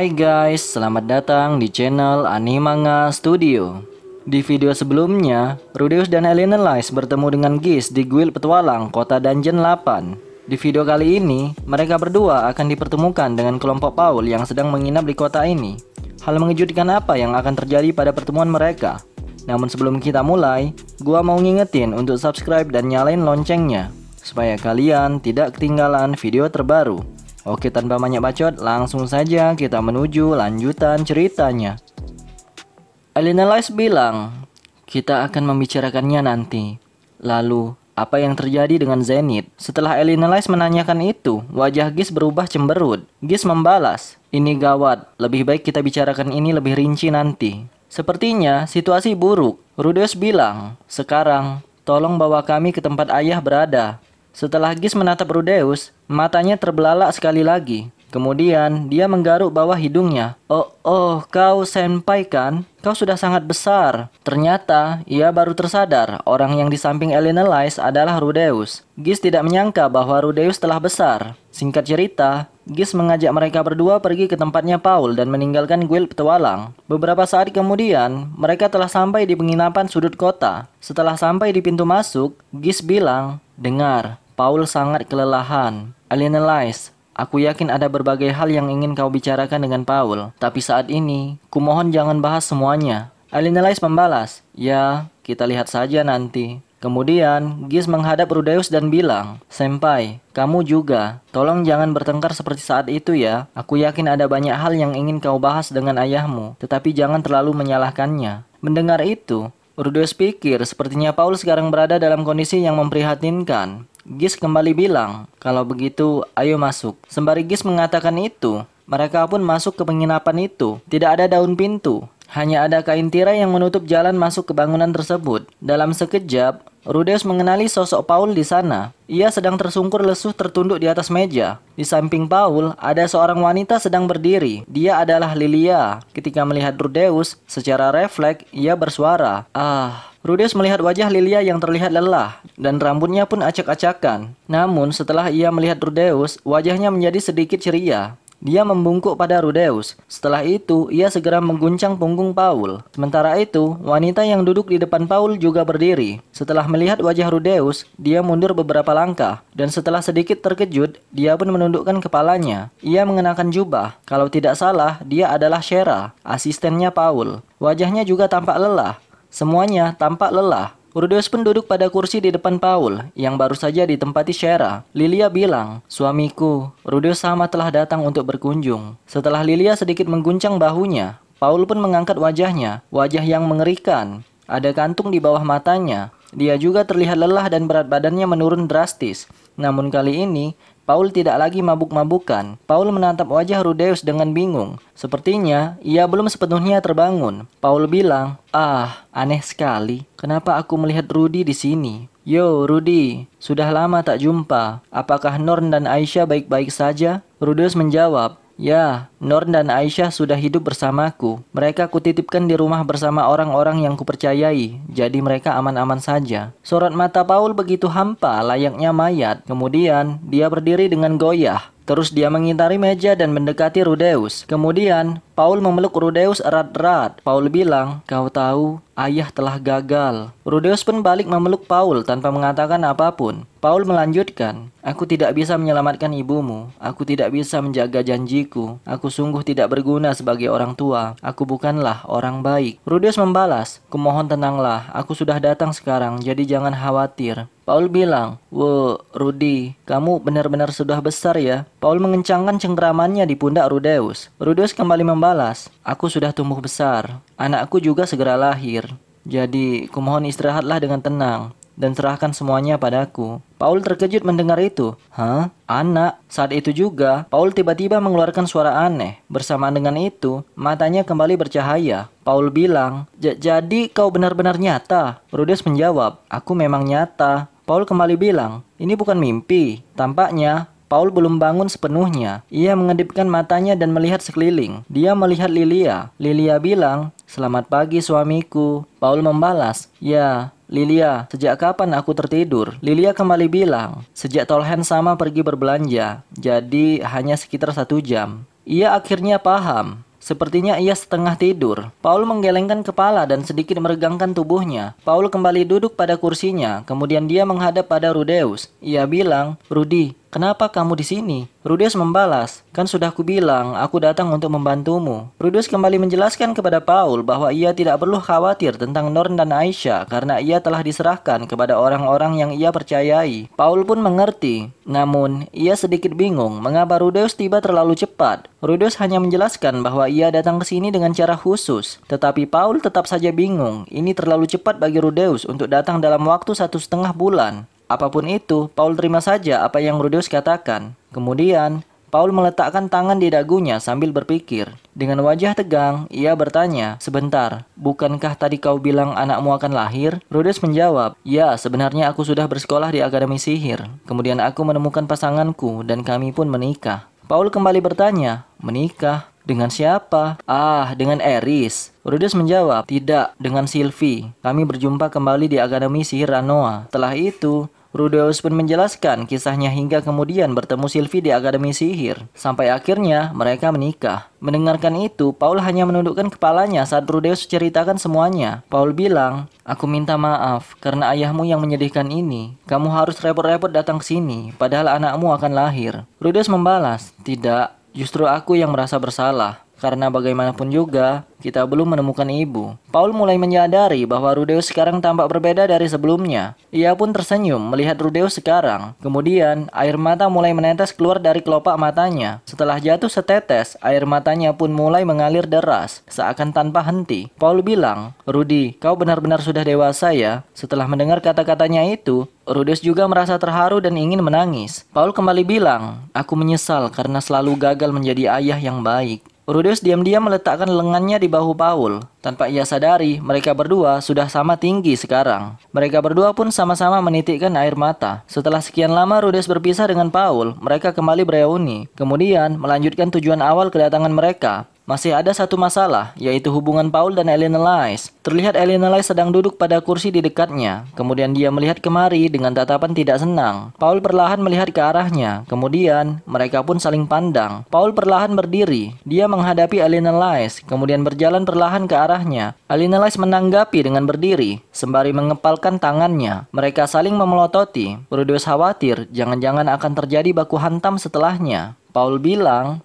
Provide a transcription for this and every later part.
Hai guys, selamat datang di channel Animanga Studio. Di video sebelumnya, Rudeus dan Elena Lice bertemu dengan Gis di guild petualang kota Dungeon 8. Di video kali ini, mereka berdua akan dipertemukan dengan kelompok Paul yang sedang menginap di kota ini. Hal mengejutkan apa yang akan terjadi pada pertemuan mereka? Namun sebelum kita mulai, gua mau ngingetin untuk subscribe dan nyalain loncengnya supaya kalian tidak ketinggalan video terbaru. Oke tanpa banyak bacot, langsung saja kita menuju lanjutan ceritanya. Elena Lice bilang, kita akan membicarakannya nanti. Lalu, apa yang terjadi dengan Zenith? Setelah Elena Lice menanyakan itu, wajah Gis berubah cemberut. Gis membalas, ini gawat, lebih baik kita bicarakan ini lebih rinci nanti. Sepertinya situasi buruk. Rudeus bilang, sekarang tolong bawa kami ke tempat ayah berada. Setelah Gis menatap Rudeus, matanya terbelalak sekali lagi. Kemudian dia menggaruk bawah hidungnya. Oh, oh, kau senpai kan? Kau sudah sangat besar. Ternyata ia baru tersadar orang yang di samping Elena Lice adalah Rudeus. Gis tidak menyangka bahwa Rudeus telah besar. Singkat cerita, Gis mengajak mereka berdua pergi ke tempatnya Paul dan meninggalkan guild petualang. Beberapa saat kemudian, mereka telah sampai di penginapan sudut kota. Setelah sampai di pintu masuk, Gis bilang, Dengar, Paul sangat kelelahan. Elena Lice, Aku yakin ada berbagai hal yang ingin kau bicarakan dengan Paul, tapi saat ini, kumohon jangan bahas semuanya. Alina Lais membalas, Ya, kita lihat saja nanti. Kemudian, Gis menghadap Rudeus dan bilang, Senpai, kamu juga. Tolong jangan bertengkar seperti saat itu ya. Aku yakin ada banyak hal yang ingin kau bahas dengan ayahmu, tetapi jangan terlalu menyalahkannya. Mendengar itu, Rudeus pikir sepertinya Paul sekarang berada dalam kondisi yang memprihatinkan. Gis kembali bilang, kalau begitu ayo masuk. Sembari Gis mengatakan itu, mereka pun masuk ke penginapan itu. Tidak ada daun pintu, hanya ada kain tirai yang menutup jalan masuk ke bangunan tersebut. Dalam sekejap, Rudeus mengenali sosok Paul di sana. Ia sedang tersungkur lesuh tertunduk di atas meja. Di samping Paul, ada seorang wanita sedang berdiri. Dia adalah Lilia. Ketika melihat Rudeus, secara refleks ia bersuara, "Ah, Rudeus melihat wajah Lilia yang terlihat lelah, dan rambutnya pun acak-acakan. Namun setelah ia melihat Rudeus, wajahnya menjadi sedikit ceria. Dia membungkuk pada Rudeus. Setelah itu, ia segera mengguncang punggung Paul. Sementara itu, wanita yang duduk di depan Paul juga berdiri. Setelah melihat wajah Rudeus, dia mundur beberapa langkah. Dan setelah sedikit terkejut, dia pun menundukkan kepalanya. Ia mengenakan jubah. Kalau tidak salah, dia adalah Shera, asistennya Paul. Wajahnya juga tampak lelah. Semuanya tampak lelah. Rudeus pun duduk pada kursi di depan Paul yang baru saja ditempati Shera. Lilia bilang, Suamiku, Rudeus sama telah datang untuk berkunjung. Setelah Lilia sedikit mengguncang bahunya, Paul pun mengangkat wajahnya, wajah yang mengerikan. Ada kantung di bawah matanya. Dia juga terlihat lelah dan berat badannya menurun drastis. Namun kali ini, Paul tidak lagi mabuk-mabukan. Paul menatap wajah Rudeus dengan bingung. Sepertinya ia belum sepenuhnya terbangun. Paul bilang, "Ah, aneh sekali. Kenapa aku melihat Rudy di sini?" Yo, Rudy, sudah lama tak jumpa. Apakah Norn dan Aisyah baik-baik saja? Rudeus menjawab, Ya, Norn dan Aisyah sudah hidup bersamaku. Mereka kutitipkan di rumah bersama orang-orang yang kupercayai, jadi mereka aman-aman saja. Sorot mata Paul begitu hampa, layaknya mayat. Kemudian, dia berdiri dengan goyah. Terus dia mengintari meja dan mendekati Rudeus. Kemudian, Paul memeluk Rudeus erat-erat. Paul bilang, kau tahu, ayah telah gagal. Rudeus pun balik memeluk Paul tanpa mengatakan apa pun. Paul melanjutkan, aku tidak bisa menyelamatkan ibumu. Aku tidak bisa menjaga janjiku. Aku sungguh tidak berguna sebagai orang tua. Aku bukanlah orang baik. Rudeus membalas, kumohon tenanglah. Aku sudah datang sekarang, jadi jangan khawatir. Paul bilang, Wo, Rudy, kamu benar-benar sudah besar ya. Paul mengencangkan cengkeramannya di pundak Rudeus. Rudeus kembali membalas, Aku sudah tumbuh besar. Anakku juga segera lahir. Jadi, kumohon istirahatlah dengan tenang dan serahkan semuanya padaku. Paul terkejut mendengar itu. Hah? Anak? Saat itu juga, Paul tiba-tiba mengeluarkan suara aneh. Bersamaan dengan itu, matanya kembali bercahaya. Paul bilang, jadi kau benar-benar nyata? Rudes menjawab, aku memang nyata. Paul kembali bilang, ini bukan mimpi. Tampaknya Paul belum bangun sepenuhnya. Ia mengedipkan matanya dan melihat sekeliling. Dia melihat Lilia. Lilia bilang, Selamat pagi suamiku. Paul membalas, Ya, Lilia, sejak kapan aku tertidur? Lilia kembali bilang, sejak Tolhen sama pergi berbelanja, jadi hanya sekitar satu jam. ia akhirnya paham. Sepertinya ia setengah tidur. Paul menggelengkan kepala dan sedikit meregangkan tubuhnya. Paul kembali duduk pada kursinya, kemudian dia menghadap pada Rudeus. Ia bilang, Rudi, Kenapa kamu di sini? Rudius membalas, kan sudah kubilang, aku datang untuk membantumu. Rudius kembali menjelaskan kepada Paul bahwa ia tidak perlu khawatir tentang Norn dan Aisyah karena ia telah diserahkan kepada orang-orang yang ia percayai. Paul pun mengerti, namun ia sedikit bingung mengapa Rudius tiba terlalu cepat. Rudius hanya menjelaskan bahwa ia datang ke sini dengan cara khusus, tetapi Paul tetap saja bingung. Ini terlalu cepat bagi Rudeus untuk datang dalam waktu satu setengah bulan. Apa pun itu, Paul terima saja apa yang Rudius katakan. Kemudian, Paul meletakkan tangan di dagunya sambil berpikir. Dengan wajah tegang, ia bertanya, Sebentar, bukankah tadi kau bilang anakmu akan lahir? Rudius menjawab, Ya, sebenarnya aku sudah bersekolah di Akademi Sihir. Kemudian aku menemukan pasanganku dan kami pun menikah. Paul kembali bertanya, Menikah? Dengan siapa? Ah, dengan Eris. Rudius menjawab, Tidak, dengan Sylvie. Kami berjumpa kembali di Akademi Sihir Ranoa. Setelah itu, Rudeus pun menjelaskan kisahnya hingga kemudian bertemu Sylvie di Akademi Sihir. Sampai akhirnya mereka menikah. Mendengarkan itu, Paul hanya menundukkan kepalanya saat Rudeus ceritakan semuanya. Paul bilang, Aku minta maaf karena ayahmu yang menyedihkan ini. Kamu harus repot-repot datang ke sini, padahal anakmu akan lahir. Rudeus membalas, Tidak, justru aku yang merasa bersalah. Karena bagaimanapun juga, kita belum menemukan ibu. Paul mulai menyadari bahwa Rudeus sekarang tampak berbeda dari sebelumnya. Ia pun tersenyum melihat Rudeus sekarang. Kemudian, air mata mulai menetes keluar dari kelopak matanya. Setelah jatuh setetes, air matanya pun mulai mengalir deras, seakan tanpa henti. Paul bilang, Rudi, kau benar-benar sudah dewasa ya. Setelah mendengar kata-katanya itu, Rudeus juga merasa terharu dan ingin menangis. Paul kembali bilang, Aku menyesal karena selalu gagal menjadi ayah yang baik. Rudeus diam-diam meletakkan lengannya di bahu Paul. Tanpa ia sadari, mereka berdua sudah sama tinggi sekarang. Mereka berdua pun sama-sama menitikkan air mata. Setelah sekian lama Rudeus berpisah dengan Paul, mereka kembali bereuni. Kemudian, melanjutkan tujuan awal kedatangan mereka. Masih ada satu masalah, yaitu hubungan Paul dan Elena Lice. Terlihat Elena Lice sedang duduk pada kursi di dekatnya. Kemudian dia melihat kemari dengan tatapan tidak senang. Paul perlahan melihat ke arahnya. Kemudian, mereka pun saling pandang. Paul perlahan berdiri. Dia menghadapi Elena Lice, kemudian berjalan perlahan ke arahnya. Elena Lice menanggapi dengan berdiri, sembari mengepalkan tangannya. Mereka saling memelototi. Rudeus khawatir, jangan-jangan akan terjadi baku hantam setelahnya. Paul bilang,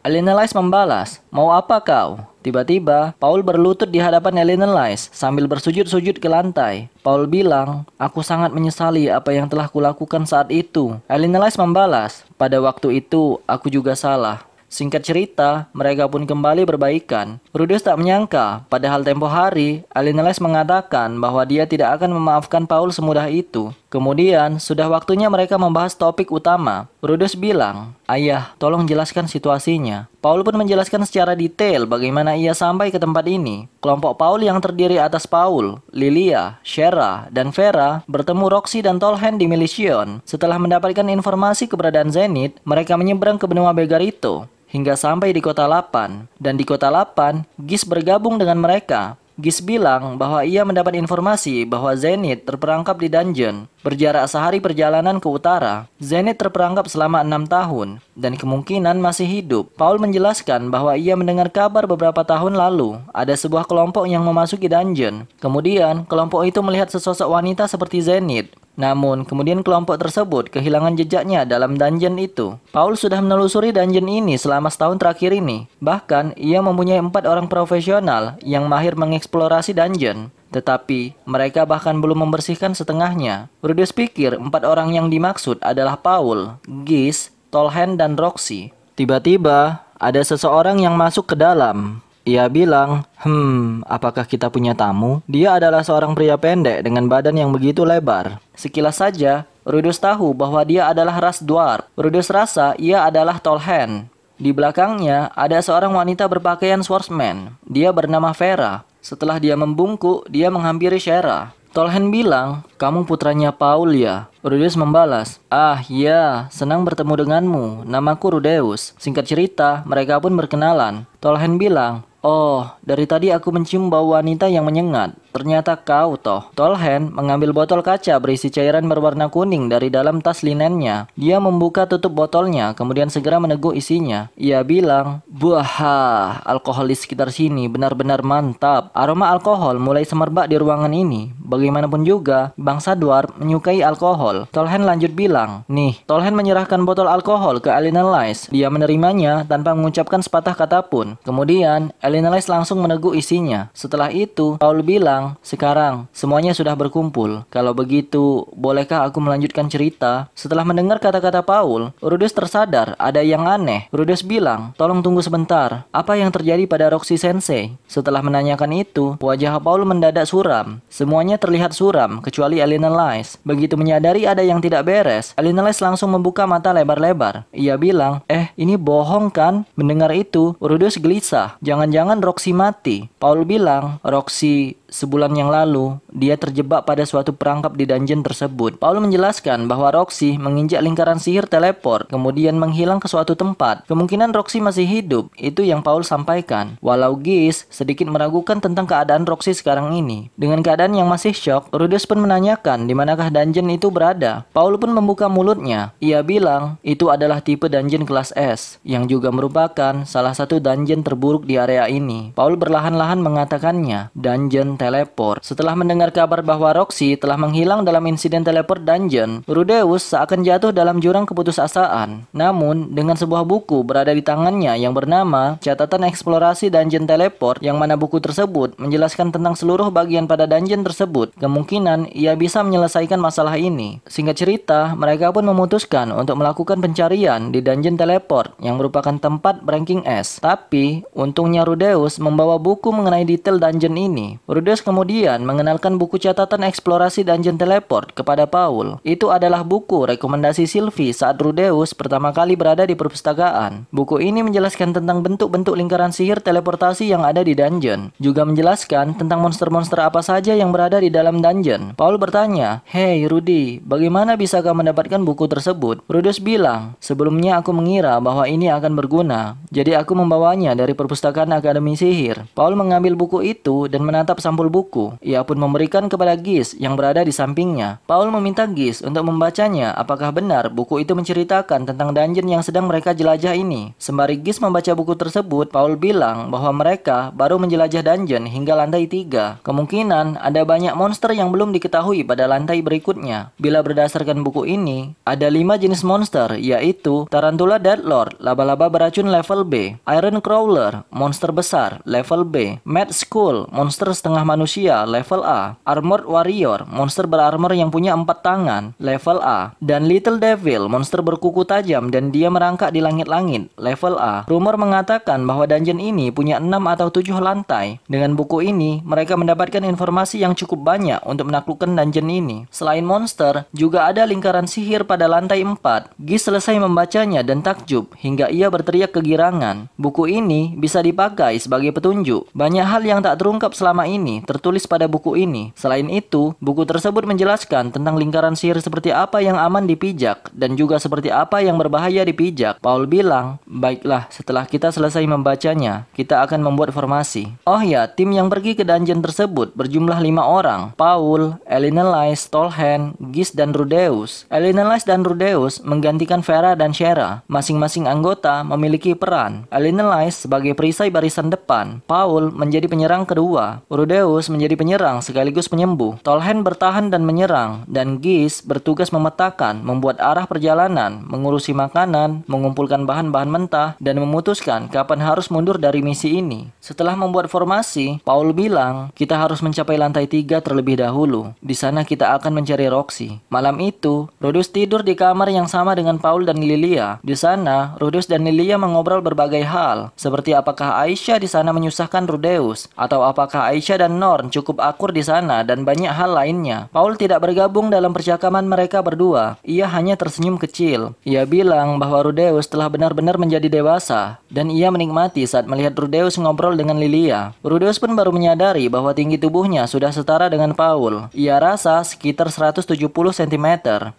Alina Lais membalas, mau apa kau? Tiba-tiba, Paul berlutut di hadapan Lais sambil bersujud-sujud ke lantai. Paul bilang, aku sangat menyesali apa yang telah kulakukan saat itu. Lais membalas, pada waktu itu aku juga salah. Singkat cerita, mereka pun kembali berbaikan. Rudius tak menyangka, padahal tempo hari, Alinales mengatakan bahwa dia tidak akan memaafkan Paul semudah itu. Kemudian, sudah waktunya mereka membahas topik utama. Rudius bilang, Ayah, tolong jelaskan situasinya. Paul pun menjelaskan secara detail bagaimana ia sampai ke tempat ini. Kelompok Paul yang terdiri atas Paul, Lilia, Shera, dan Vera bertemu Roxy dan Tolhen di Milition. Setelah mendapatkan informasi keberadaan Zenith, mereka menyeberang ke benua Begarito hingga sampai di kota Lapan. Dan di kota Lapan, Gis bergabung dengan mereka. Gis bilang bahwa ia mendapat informasi bahwa Zenith terperangkap di dungeon. Berjarak sehari perjalanan ke utara, Zenith terperangkap selama enam tahun dan kemungkinan masih hidup. Paul menjelaskan bahwa ia mendengar kabar beberapa tahun lalu ada sebuah kelompok yang memasuki dungeon. Kemudian, kelompok itu melihat sesosok wanita seperti Zenith namun, kemudian kelompok tersebut kehilangan jejaknya dalam dungeon itu. Paul sudah menelusuri dungeon ini selama setahun terakhir ini. Bahkan, ia mempunyai empat orang profesional yang mahir mengeksplorasi dungeon. Tetapi, mereka bahkan belum membersihkan setengahnya. Rudius pikir empat orang yang dimaksud adalah Paul, Gis, Tolhen, dan Roxy. Tiba-tiba, ada seseorang yang masuk ke dalam. Ia bilang, hmm, apakah kita punya tamu? Dia adalah seorang pria pendek dengan badan yang begitu lebar. Sekilas saja, Rudius tahu bahwa dia adalah ras dwarf. Rudius rasa ia adalah Tolhen. Di belakangnya, ada seorang wanita berpakaian swordsman. Dia bernama Vera. Setelah dia membungkuk, dia menghampiri Shera. Tolhen bilang, kamu putranya Paul ya? Rudeus membalas, Ah ya, senang bertemu denganmu, namaku Rudeus. Singkat cerita, mereka pun berkenalan. Tolhen bilang, Oh, dari tadi aku mencium bau wanita yang menyengat. Ternyata kau toh. Tolhen mengambil botol kaca berisi cairan berwarna kuning dari dalam tas linennya. Dia membuka tutup botolnya, kemudian segera meneguk isinya. Ia bilang, Buah, alkohol di sekitar sini benar-benar mantap. Aroma alkohol mulai semerbak di ruangan ini. Bagaimanapun juga, bangsa Dwarf menyukai alkohol. Tolhen lanjut bilang, Nih, Tolhen menyerahkan botol alkohol ke Alina Lice. Dia menerimanya tanpa mengucapkan sepatah kata pun. Kemudian, Alina Lice langsung meneguk isinya. Setelah itu, Paul bilang, sekarang semuanya sudah berkumpul. Kalau begitu, bolehkah aku melanjutkan cerita? Setelah mendengar kata-kata Paul, Rudius tersadar ada yang aneh. Rudius bilang, tolong tunggu sebentar. Apa yang terjadi pada Roxy Sensei? Setelah menanyakan itu, wajah Paul mendadak suram. Semuanya terlihat suram, kecuali Elena Lice. Begitu menyadari ada yang tidak beres, Elena Lice langsung membuka mata lebar-lebar. Ia bilang, eh ini bohong kan? Mendengar itu, Rudius gelisah. Jangan-jangan Roxy mati. Paul bilang, Roxy sebulan yang lalu, dia terjebak pada suatu perangkap di dungeon tersebut. Paul menjelaskan bahwa Roxy menginjak lingkaran sihir teleport, kemudian menghilang ke suatu tempat. Kemungkinan Roxy masih hidup, itu yang Paul sampaikan. Walau Giz sedikit meragukan tentang keadaan Roxy sekarang ini. Dengan keadaan yang masih shock, Rudius pun menanyakan di manakah dungeon itu berada. Paul pun membuka mulutnya. Ia bilang, itu adalah tipe dungeon kelas S, yang juga merupakan salah satu dungeon terburuk di area ini. Paul berlahan-lahan mengatakannya, dungeon teleport. Setelah mendengar kabar bahwa Roxy telah menghilang dalam insiden teleport dungeon, Rudeus seakan jatuh dalam jurang keputusasaan. Namun, dengan sebuah buku berada di tangannya yang bernama Catatan Eksplorasi Dungeon Teleport yang mana buku tersebut menjelaskan tentang seluruh bagian pada dungeon tersebut, kemungkinan ia bisa menyelesaikan masalah ini. Singkat cerita, mereka pun memutuskan untuk melakukan pencarian di dungeon teleport yang merupakan tempat ranking S. Tapi, untungnya Rudeus membawa buku mengenai detail dungeon ini. Rudeus kemudian mengenalkan buku catatan eksplorasi Dungeon Teleport kepada Paul. Itu adalah buku rekomendasi Sylvie saat Rudeus pertama kali berada di perpustakaan. Buku ini menjelaskan tentang bentuk-bentuk lingkaran sihir teleportasi yang ada di dungeon. Juga menjelaskan tentang monster-monster apa saja yang berada di dalam dungeon. Paul bertanya, Hey Rudy, bagaimana bisa kau mendapatkan buku tersebut? Rudeus bilang, sebelumnya aku mengira bahwa ini akan berguna. Jadi aku membawanya dari perpustakaan Akademi Sihir. Paul mengambil buku itu dan menatap sampul buku. Ia pun memberikan kepada Gis yang berada di sampingnya. Paul meminta Gis untuk membacanya apakah benar buku itu menceritakan tentang dungeon yang sedang mereka jelajah ini. Sembari Gis membaca buku tersebut, Paul bilang bahwa mereka baru menjelajah dungeon hingga lantai 3. Kemungkinan ada banyak monster yang belum diketahui pada lantai berikutnya. Bila berdasarkan buku ini, ada lima jenis monster yaitu Tarantula Deadlord, laba-laba beracun level B, Iron Crawler, monster besar level B, Mad Skull, monster setengah manusia level A, Armored Warrior, monster berarmor yang punya empat tangan level A, dan Little Devil, monster berkuku tajam dan dia merangkak di langit-langit level A. Rumor mengatakan bahwa dungeon ini punya 6 atau 7 lantai. Dengan buku ini, mereka mendapatkan informasi yang cukup banyak untuk menaklukkan dungeon ini. Selain monster, juga ada lingkaran sihir pada lantai 4. Gis selesai membacanya dan takjub hingga ia berteriak kegirangan. Buku ini bisa dipakai sebagai petunjuk. Banyak hal yang tak terungkap selama ini tertulis pada buku ini. Selain itu, buku tersebut menjelaskan tentang lingkaran sihir seperti apa yang aman dipijak dan juga seperti apa yang berbahaya dipijak. Paul bilang, baiklah setelah kita selesai membacanya, kita akan membuat formasi. Oh ya, tim yang pergi ke dungeon tersebut berjumlah lima orang. Paul, Elena Lice, Tolhen, Gis, dan Rudeus. Lice dan Rudeus menggantikan Vera dan Shera. Masing-masing anggota memiliki peran. Lice sebagai perisai barisan depan. Paul menjadi penyerang kedua. Rudeus menjadi penyerang sekaligus penyembuh. Tolhen bertahan dan menyerang, dan Gis bertugas memetakan, membuat arah perjalanan, mengurusi makanan, mengumpulkan bahan-bahan mentah, dan memutuskan kapan harus mundur dari misi ini. Setelah membuat formasi, Paul bilang, kita harus mencapai lantai tiga terlebih dahulu. Di sana kita akan mencari Roxy. Malam itu, Rodius tidur di kamar yang sama dengan Paul dan Lilia. Di sana, Rodius dan Lilia mengobrol berbagai hal, seperti apakah Aisyah di sana menyusahkan Rudeus, atau apakah Aisyah dan Norn cukup akur di sana, dan banyak hal lainnya. Paul tidak bergabung dalam percakapan mereka berdua. Ia hanya tersenyum kecil. Ia bilang bahwa Rudeus telah benar-benar menjadi dewasa, dan ia menikmati saat melihat Rudeus ngobrol dengan Lilia. Rudeus pun baru menyadari bahwa tinggi tubuhnya sudah setara dengan Paul. Ia rasa sekitar 170 cm.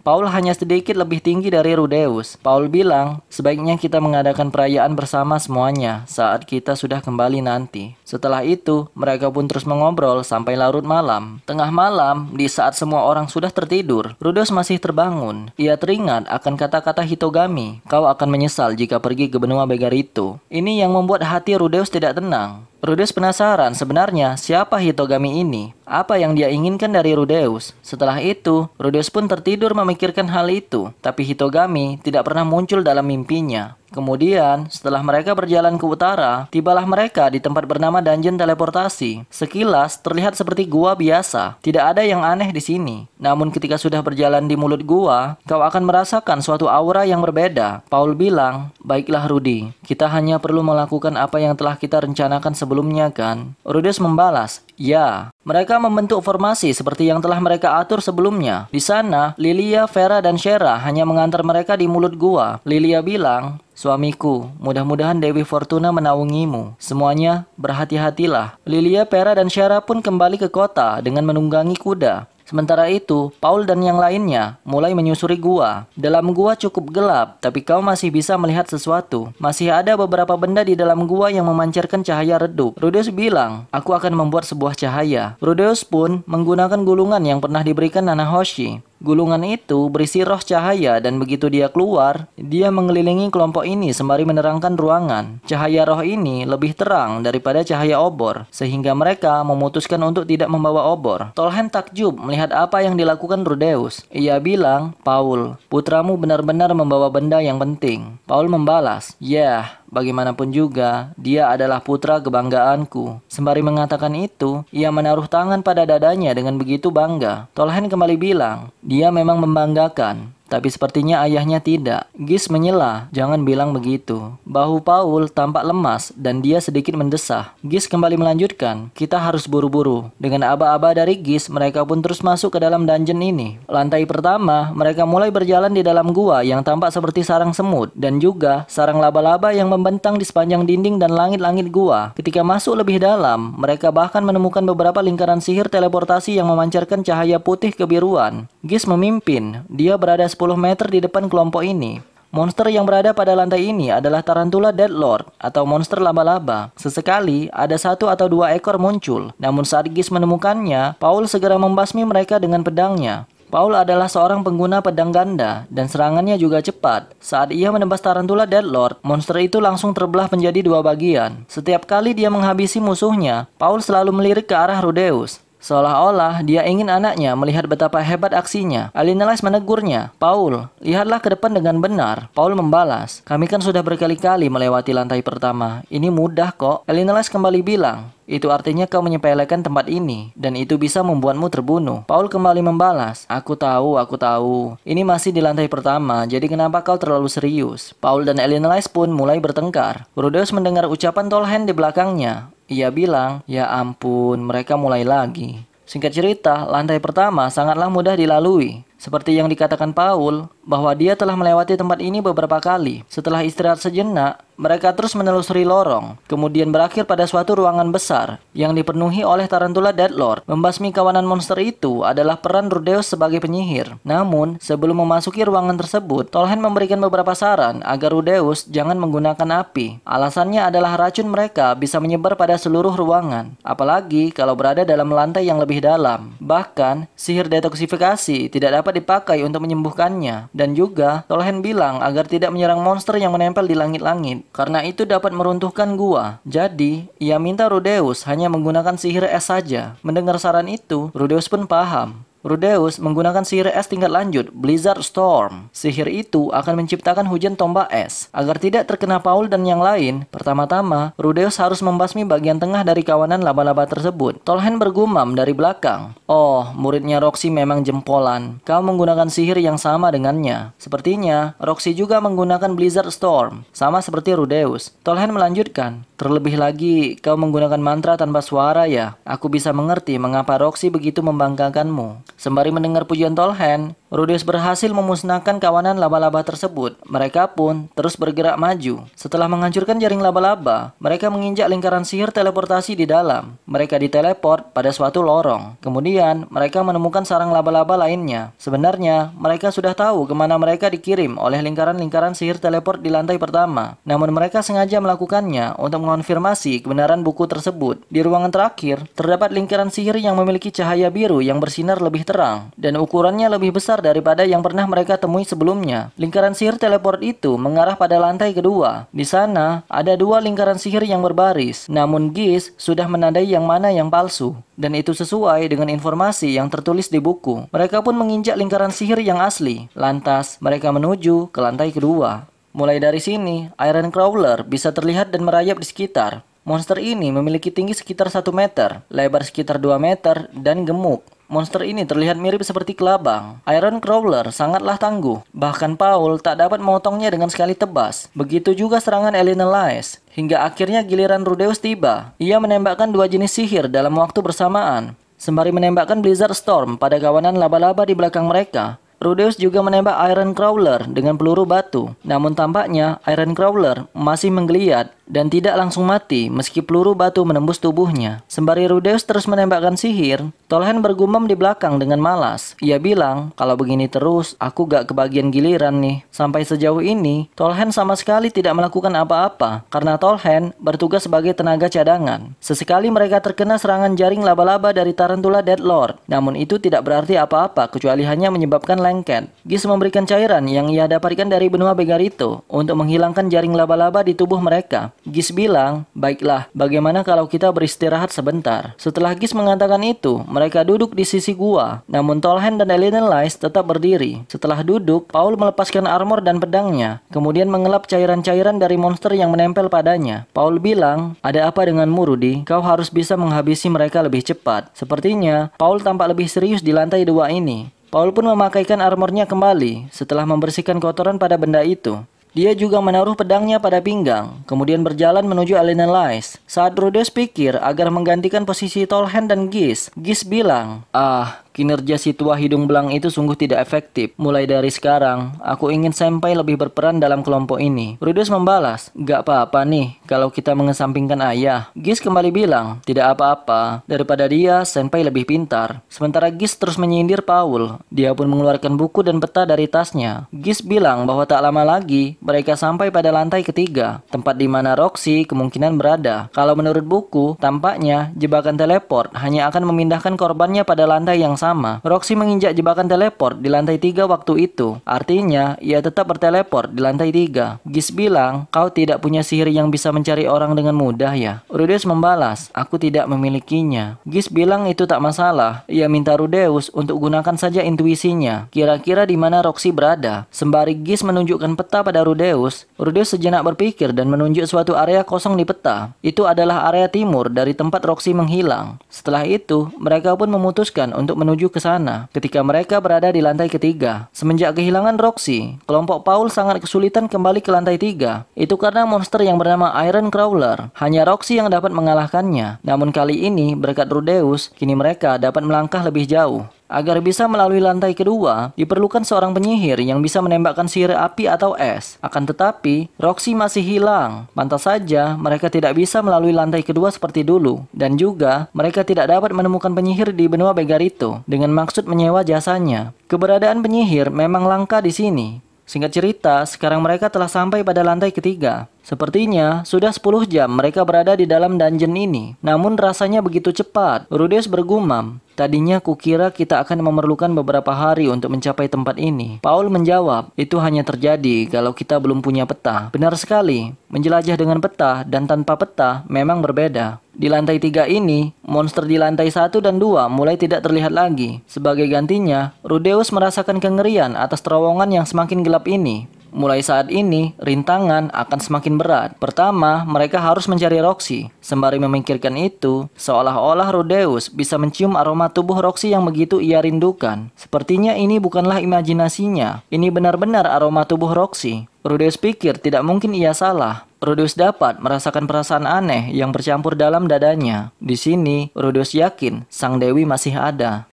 Paul hanya sedikit lebih tinggi dari Rudeus. Paul bilang, sebaiknya kita mengadakan perayaan bersama semuanya saat kita sudah kembali nanti. Setelah itu, mereka pun terus mengobrol sampai larut malam. Tengah malam, di saat semua orang sudah tertidur, Rudeus masih terbangun. Ia teringat akan kata-kata Hitogami, kau akan menyesal jika pergi ke benua Begarito. Ini yang membuat hati Rudeus tidak tenang. Rudeus penasaran sebenarnya siapa Hitogami ini. Apa yang dia inginkan dari Rudeus? Setelah itu, Rudeus pun tertidur memikirkan hal itu. Tapi Hitogami tidak pernah muncul dalam mimpinya. Kemudian, setelah mereka berjalan ke utara, tibalah mereka di tempat bernama Dungeon Teleportasi. Sekilas terlihat seperti gua biasa, tidak ada yang aneh di sini. Namun ketika sudah berjalan di mulut gua, kau akan merasakan suatu aura yang berbeda. Paul bilang, "Baiklah Rudy, kita hanya perlu melakukan apa yang telah kita rencanakan sebelumnya kan?" Rudius membalas, "Ya." Mereka membentuk formasi seperti yang telah mereka atur sebelumnya. Di sana, Lilia, Vera, dan Shera hanya mengantar mereka di mulut gua. Lilia bilang, Suamiku, mudah-mudahan Dewi Fortuna menaungimu. Semuanya berhati-hatilah. Lilia, Pera, dan Shera pun kembali ke kota dengan menunggangi kuda. Sementara itu, Paul dan yang lainnya mulai menyusuri gua. Dalam gua cukup gelap, tapi kau masih bisa melihat sesuatu. Masih ada beberapa benda di dalam gua yang memancarkan cahaya redup. Rudeus bilang, aku akan membuat sebuah cahaya. Rudeus pun menggunakan gulungan yang pernah diberikan Nanahoshi. Gulungan itu berisi roh cahaya dan begitu dia keluar, dia mengelilingi kelompok ini sembari menerangkan ruangan. Cahaya roh ini lebih terang daripada cahaya obor, sehingga mereka memutuskan untuk tidak membawa obor. Tolhen takjub melihat apa yang dilakukan Rudeus. Ia bilang, Paul, putramu benar-benar membawa benda yang penting. Paul membalas, ya, yeah, Bagaimanapun juga, dia adalah putra kebanggaanku. Sembari mengatakan itu, ia menaruh tangan pada dadanya dengan begitu bangga. Tolhen kembali bilang, dia memang membanggakan. Tapi sepertinya ayahnya tidak. Gis menyela, jangan bilang begitu. Bahu Paul tampak lemas dan dia sedikit mendesah. Gis kembali melanjutkan, kita harus buru-buru. Dengan aba-aba dari Gis, mereka pun terus masuk ke dalam dungeon ini. Lantai pertama, mereka mulai berjalan di dalam gua yang tampak seperti sarang semut dan juga sarang laba-laba yang membentang di sepanjang dinding dan langit-langit gua. Ketika masuk lebih dalam, mereka bahkan menemukan beberapa lingkaran sihir teleportasi yang memancarkan cahaya putih kebiruan. Gis memimpin, dia berada 10 meter di depan kelompok ini. Monster yang berada pada lantai ini adalah Tarantula Deadlord atau monster laba-laba. Sesekali ada satu atau dua ekor muncul. Namun saat Gis menemukannya, Paul segera membasmi mereka dengan pedangnya. Paul adalah seorang pengguna pedang ganda dan serangannya juga cepat. Saat ia menembas Tarantula Deadlord, monster itu langsung terbelah menjadi dua bagian. Setiap kali dia menghabisi musuhnya, Paul selalu melirik ke arah Rudeus. Seolah-olah dia ingin anaknya melihat betapa hebat aksinya. Alinelas menegurnya, Paul, lihatlah ke depan dengan benar. Paul membalas, kami kan sudah berkali-kali melewati lantai pertama. Ini mudah kok. Alinelas kembali bilang, itu artinya kau menyepelekan tempat ini, dan itu bisa membuatmu terbunuh. Paul kembali membalas, Aku tahu, aku tahu. Ini masih di lantai pertama, jadi kenapa kau terlalu serius? Paul dan Elinelais pun mulai bertengkar. Rudeus mendengar ucapan Tolhen di belakangnya. Ia bilang, ya ampun, mereka mulai lagi. Singkat cerita, lantai pertama sangatlah mudah dilalui. Seperti yang dikatakan Paul, bahwa dia telah melewati tempat ini beberapa kali. Setelah istirahat sejenak, mereka terus menelusuri lorong, kemudian berakhir pada suatu ruangan besar yang dipenuhi oleh Tarantula Deadlord. Membasmi kawanan monster itu adalah peran Rudeus sebagai penyihir. Namun, sebelum memasuki ruangan tersebut, Tolhen memberikan beberapa saran agar Rudeus jangan menggunakan api. Alasannya adalah racun mereka bisa menyebar pada seluruh ruangan, apalagi kalau berada dalam lantai yang lebih dalam. Bahkan, sihir detoksifikasi tidak dapat dipakai untuk menyembuhkannya. Dan juga, Tolhen bilang agar tidak menyerang monster yang menempel di langit-langit, karena itu dapat meruntuhkan gua. Jadi, ia minta Rudeus hanya menggunakan sihir es saja. Mendengar saran itu, Rudeus pun paham. Rudeus menggunakan sihir es tingkat lanjut, Blizzard Storm. Sihir itu akan menciptakan hujan tombak es. Agar tidak terkena Paul dan yang lain, pertama-tama, Rudeus harus membasmi bagian tengah dari kawanan laba-laba tersebut. Tolhen bergumam dari belakang. Oh, muridnya Roxy memang jempolan. Kau menggunakan sihir yang sama dengannya. Sepertinya, Roxy juga menggunakan Blizzard Storm, sama seperti Rudeus. Tolhen melanjutkan. Terlebih lagi, kau menggunakan mantra tanpa suara ya. Aku bisa mengerti mengapa Roxy begitu membanggakanmu. Sembari mendengar pujian Tolhen, Rudeus berhasil memusnahkan kawanan laba-laba tersebut. Mereka pun terus bergerak maju. Setelah menghancurkan jaring laba-laba, mereka menginjak lingkaran sihir teleportasi di dalam. Mereka diteleport pada suatu lorong. Kemudian, mereka menemukan sarang laba-laba lainnya. Sebenarnya, mereka sudah tahu ke mana mereka dikirim oleh lingkaran-lingkaran sihir teleport di lantai pertama. Namun mereka sengaja melakukannya untuk mengonfirmasi kebenaran buku tersebut. Di ruangan terakhir, terdapat lingkaran sihir yang memiliki cahaya biru yang bersinar lebih terang, dan ukurannya lebih besar besar daripada yang pernah mereka temui sebelumnya. Lingkaran sihir teleport itu mengarah pada lantai kedua. Di sana, ada dua lingkaran sihir yang berbaris. Namun Giz sudah menandai yang mana yang palsu. Dan itu sesuai dengan informasi yang tertulis di buku. Mereka pun menginjak lingkaran sihir yang asli. Lantas, mereka menuju ke lantai kedua. Mulai dari sini, Iron Crawler bisa terlihat dan merayap di sekitar. Monster ini memiliki tinggi sekitar 1 meter, lebar sekitar 2 meter, dan gemuk. Monster ini terlihat mirip seperti kelabang. Iron Crawler sangatlah tangguh. Bahkan Paul tak dapat memotongnya dengan sekali tebas. Begitu juga serangan Elena Lies. Hingga akhirnya giliran Rudeus tiba. Ia menembakkan dua jenis sihir dalam waktu bersamaan. Sembari menembakkan Blizzard Storm pada kawanan laba-laba di belakang mereka. Rudeus juga menembak Iron Crawler dengan peluru batu. Namun tampaknya Iron Crawler masih menggeliat dan tidak langsung mati meski peluru batu menembus tubuhnya. Sembari Rudeus terus menembakkan sihir, Tolhen bergumam di belakang dengan malas. Ia bilang, kalau begini terus, aku gak kebagian giliran nih. Sampai sejauh ini, Tolhen sama sekali tidak melakukan apa-apa, karena Tolhen bertugas sebagai tenaga cadangan. Sesekali mereka terkena serangan jaring laba-laba dari Tarantula Deadlord, namun itu tidak berarti apa-apa kecuali hanya menyebabkan lengket. Gis memberikan cairan yang ia dapatkan dari benua Begarito untuk menghilangkan jaring laba-laba di tubuh mereka. Gis bilang, baiklah, bagaimana kalau kita beristirahat sebentar? Setelah Gis mengatakan itu, mereka duduk di sisi gua. Namun Tolhen dan Elena Lice tetap berdiri. Setelah duduk, Paul melepaskan armor dan pedangnya, kemudian mengelap cairan-cairan dari monster yang menempel padanya. Paul bilang, ada apa denganmu Rudy? Kau harus bisa menghabisi mereka lebih cepat. Sepertinya, Paul tampak lebih serius di lantai dua ini. Paul pun memakaikan armornya kembali setelah membersihkan kotoran pada benda itu. Dia juga menaruh pedangnya pada pinggang, kemudian berjalan menuju Alien Lies. Saat Rhodes pikir agar menggantikan posisi Tolhen dan Gis, Gis bilang, Ah, Kinerja si tua hidung belang itu sungguh tidak efektif. Mulai dari sekarang, aku ingin Senpai lebih berperan dalam kelompok ini. Rudeus membalas, gak apa-apa nih kalau kita mengesampingkan ayah. Gis kembali bilang, tidak apa-apa. Daripada dia, Senpai lebih pintar. Sementara Gis terus menyindir Paul. Dia pun mengeluarkan buku dan peta dari tasnya. Gis bilang bahwa tak lama lagi, mereka sampai pada lantai ketiga, tempat di mana Roxy kemungkinan berada. Kalau menurut buku, tampaknya jebakan teleport hanya akan memindahkan korbannya pada lantai yang sama sama, Roxy menginjak jebakan teleport di lantai tiga waktu itu. Artinya, ia tetap berteleport di lantai tiga. Gis bilang, kau tidak punya sihir yang bisa mencari orang dengan mudah ya? Rudeus membalas, aku tidak memilikinya. Gis bilang itu tak masalah. Ia minta Rudeus untuk gunakan saja intuisinya. Kira-kira di mana Roxy berada. Sembari Gis menunjukkan peta pada Rudeus, Rudeus sejenak berpikir dan menunjuk suatu area kosong di peta. Itu adalah area timur dari tempat Roxy menghilang. Setelah itu, mereka pun memutuskan untuk menuju menuju ke sana ketika mereka berada di lantai ketiga. Semenjak kehilangan Roxy, kelompok Paul sangat kesulitan kembali ke lantai tiga. Itu karena monster yang bernama Iron Crawler. Hanya Roxy yang dapat mengalahkannya. Namun kali ini, berkat Rudeus, kini mereka dapat melangkah lebih jauh. Agar bisa melalui lantai kedua, diperlukan seorang penyihir yang bisa menembakkan sihir api atau es. Akan tetapi, Roxy masih hilang. Pantas saja, mereka tidak bisa melalui lantai kedua seperti dulu. Dan juga, mereka tidak dapat menemukan penyihir di benua Begarito dengan maksud menyewa jasanya. Keberadaan penyihir memang langka di sini. Singkat cerita, sekarang mereka telah sampai pada lantai ketiga. Sepertinya sudah 10 jam mereka berada di dalam dungeon ini. Namun rasanya begitu cepat. Rudeus bergumam. Tadinya kukira kita akan memerlukan beberapa hari untuk mencapai tempat ini. Paul menjawab, itu hanya terjadi kalau kita belum punya peta. Benar sekali, menjelajah dengan peta dan tanpa peta memang berbeda. Di lantai tiga ini, monster di lantai satu dan dua mulai tidak terlihat lagi. Sebagai gantinya, Rudeus merasakan kengerian atas terowongan yang semakin gelap ini. Mulai saat ini, rintangan akan semakin berat. Pertama, mereka harus mencari Roxy. Sembari memikirkan itu, seolah-olah Rodeus bisa mencium aroma tubuh Roxy yang begitu ia rindukan. Sepertinya ini bukanlah imajinasinya. Ini benar-benar aroma tubuh Roxy. Rudeus pikir tidak mungkin ia salah. Rudeus dapat merasakan perasaan aneh yang bercampur dalam dadanya. Di sini, Rudeus yakin sang dewi masih ada.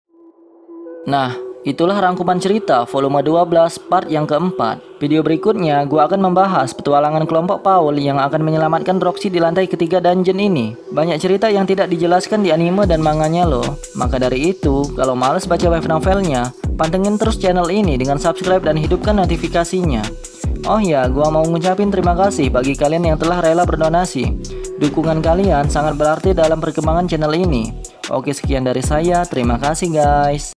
Nah, Itulah rangkuman cerita volume 12 part yang keempat. Video berikutnya gue akan membahas petualangan kelompok Paul yang akan menyelamatkan Roxy di lantai ketiga dungeon ini. Banyak cerita yang tidak dijelaskan di anime dan manganya loh. Maka dari itu, kalau males baca web novelnya, pantengin terus channel ini dengan subscribe dan hidupkan notifikasinya. Oh ya, gue mau ngucapin terima kasih bagi kalian yang telah rela berdonasi. Dukungan kalian sangat berarti dalam perkembangan channel ini. Oke sekian dari saya, terima kasih guys.